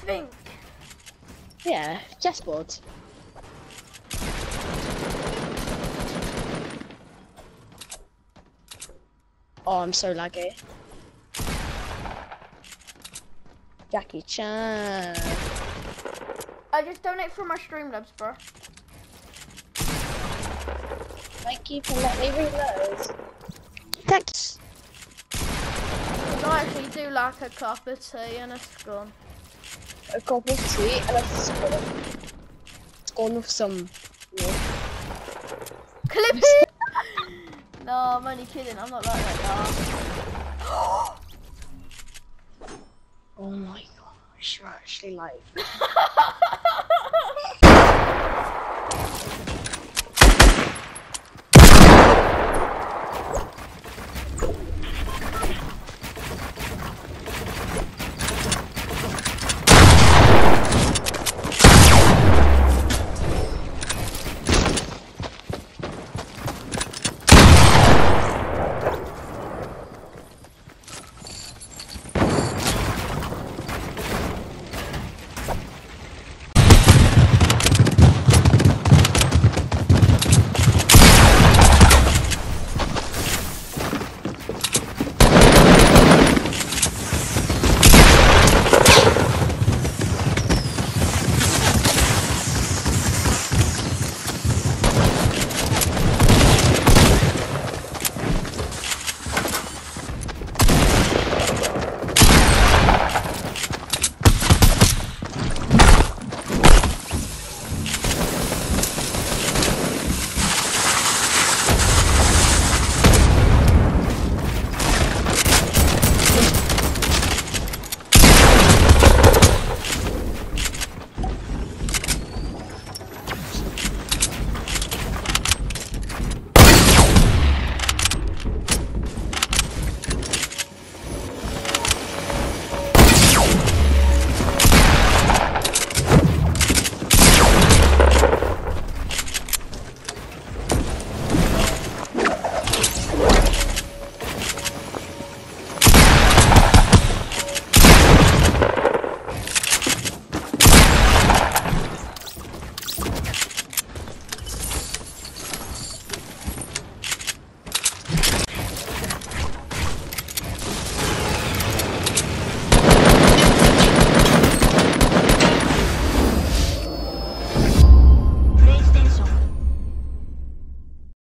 think? Yeah, chessboard. Oh, I'm so laggy. Jackie Chan. I just donate for my Streamlabs, bro. Thank you for letting me reload. Thanks. I actually do like a cup of tea and a scone. A cup of tea and a scone. Scone with some. Clip it! no, I'm only kidding. I'm not like that. Oh my gosh, you're actually like.